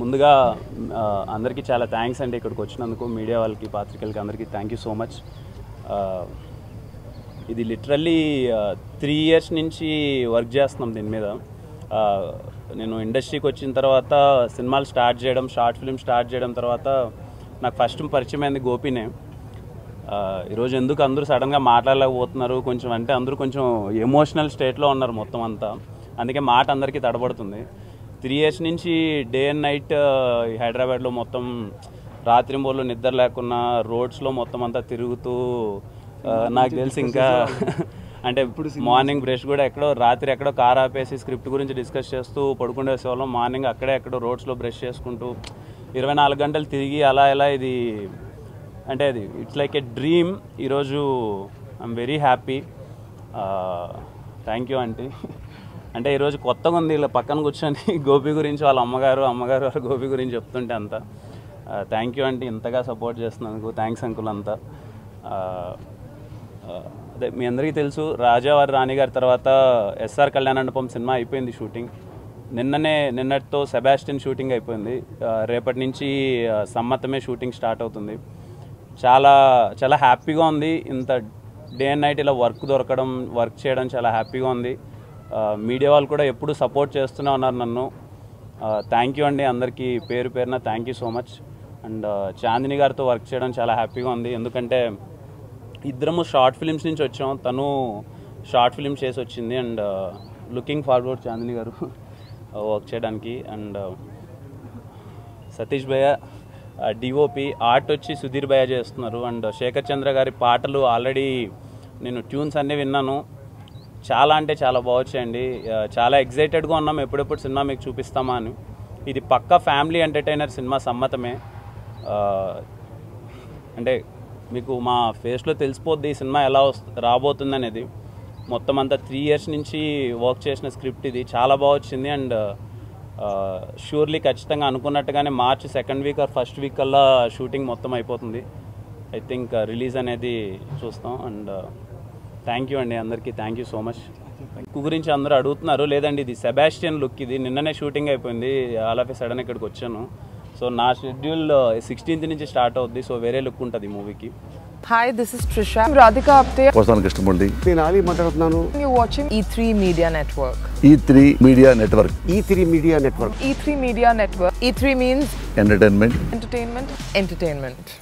ముందుగా అందరికీ చాలా థ్యాంక్స్ అండి ఇక్కడికి వచ్చినందుకు మీడియా వాళ్ళకి పాత్రికలకి అందరికీ థ్యాంక్ యూ సో మచ్. ఇది లిటరల్లీ త్రీ ఇయర్స్ నుంచి వర్క్ చేస్తున్నాం దీని మీద. నేను ఇండస్ట్రీకి వచ్చిన తర్వాత సినిమాలు స్టార్ట్ చేయడం షార్ట్ ఫిల్మ్ స్టార్ట్ చేయడం తర్వాత నాకు ఫస్ట్ పరిచయం అయింది గోపినే. ఈరోజు ఎందుకు అందరూ సడన్గా మాట్లాడలేకపోతున్నారు కొంచెం అంటే అందరూ కొంచెం ఎమోషనల్ స్టేట్లో ఉన్నారు మొత్తం అంతా. అందుకే మాట అందరికీ తడబడుతుంది. త్రీ ఇయర్స్ నుంచి డే అండ్ నైట్ హైదరాబాద్లో మొత్తం రాత్రింబోళ్ళు నిద్ర లేకున్నా రోడ్స్లో మొత్తం అంతా తిరుగుతూ నాకు తెలిసి ఇంకా అంటే మార్నింగ్ బ్రష్ కూడా ఎక్కడో రాత్రి ఎక్కడో కార్ ఆపేసి స్క్రిప్ట్ గురించి డిస్కస్ చేస్తూ పడుకునే వాళ్ళం. మార్నింగ్ అక్కడే ఎక్కడో రోడ్స్లో బ్రష్ చేసుకుంటూ ఇరవై నాలుగు గంటలు తిరిగి అలా ఇలా ఇది అంటే అది ఇట్స్ లైక్ ఏ డ్రీమ్ ఈరోజు I'm very happy thank you aunty అంటే ఈరోజు కొత్తగా ఉంది ఇలా పక్కన కూర్చొని గోపి గురించి వాళ్ళ అమ్మగారు అమ్మగారు వాళ్ళ గోపి గురించి చెప్తుంటే అంతా. థ్యాంక్ యూ అంటే ఇంతగా సపోర్ట్ చేస్తున్నందుకు. థ్యాంక్స్ అంకుల్ అంతా. అదే మీ అందరికీ తెలుసు రాజావారి రాణి గారి తర్వాత ఎస్ఆర్ కళ్యాణమండపం సినిమా అయిపోయింది షూటింగ్ నిన్ననే నిన్నటితో సెబాస్టిన్ షూటింగ్ అయిపోయింది. రేపటి నుంచి సమ్మతమే షూటింగ్ స్టార్ట్ అవుతుంది. చాలా చాలా హ్యాపీగా ఉంది. ఇంత డే అండ్ నైట్ ఇలా వర్క్ దొరకడం వర్క్ చేయడం చాలా హ్యాపీగా ఉంది. మీడియా వాళ్ళు కూడా ఎప్పుడు సపోర్ట్ చేస్తూనే ఉన్నారు నన్ను. థ్యాంక్ యూ అండి అందరికీ పేరు పేరున thank you so much and Chandini గారితో వర్క్ చేయడం చాలా హ్యాపీగా ఉంది. ఎందుకంటే ఇద్దరము షార్ట్ ఫిలిమ్స్ నుంచి వచ్చాం. తను షార్ట్ ఫిలిం చేసి వచ్చింది. అండ్ లుకింగ్ ఫార్వర్డ్ చాందిని గారు వర్క్ చేయడానికి. అండ్ సతీష్ భయ్య డిఓపి ఆర్ట్ వచ్చి సుధీర్ భయ్య చేస్తున్నారు. అండ్ శేఖర్ చంద్ర గారి పాటలు ఆల్రెడీ నేను ట్యూన్స్ అన్నీ విన్నాను. చాలా అంటే చాలా బాగొచ్చాయండి. వచ్చాయండి చాలా ఎగ్జైటెడ్గా ఉన్నాం. ఎప్పుడెప్పుడు సినిమా మీకు చూపిస్తామా అని. ఇది పక్క ఫ్యామిలీ ఎంటర్టైనర్ సినిమా సమ్మతమే. అంటే మీకు మా ఫేస్లో తెలిసిపోద్ది ఈ సినిమా ఎలా వస్తు రాబోతుంది అనేది మొత్తం అంతా త్రీ ఇయర్స్ నుంచి వర్క్ చేసిన స్క్రిప్ట్ ఇది. చాలా బాగా వచ్చింది అండ్ షూర్లీ ఖచ్చితంగా అనుకున్నట్టుగానే March second week or first week కల్లా షూటింగ్ మొత్తం అయిపోతుంది. ఐ థింక్ రిలీజ్ అనేది చూస్తాం. అండ్ థ్యాంక్ యూ అండి అందరికీ. Thank you so much. Look గురించి అందరూ అడుగుతున్నారు. లేదండి ఇది సెబాస్టియన్ లుక్ ఇది నిన్ననే షూటింగ్ అయిపోయింది. ఆల్ ఆఫ్ ఏ సడన్ ఇక్కడికి వచ్చాను. సో నా షెడ్యూల్ సిక్స్టీన్త్ నుంచి స్టార్ట్ అవుద్ది. సో వేరే లుక్ ఉంటుంది మూవీకి Hi, this is Trisha. I'm Radhika Apte. వస్తాను కృష్ణమూర్తి నేను ఆలీ మాట్లాడుతున్నాను. You're watching E3 Media Network. E three media network E three media network E3 Media Network. E3 means entertainment entertainment, entertainment.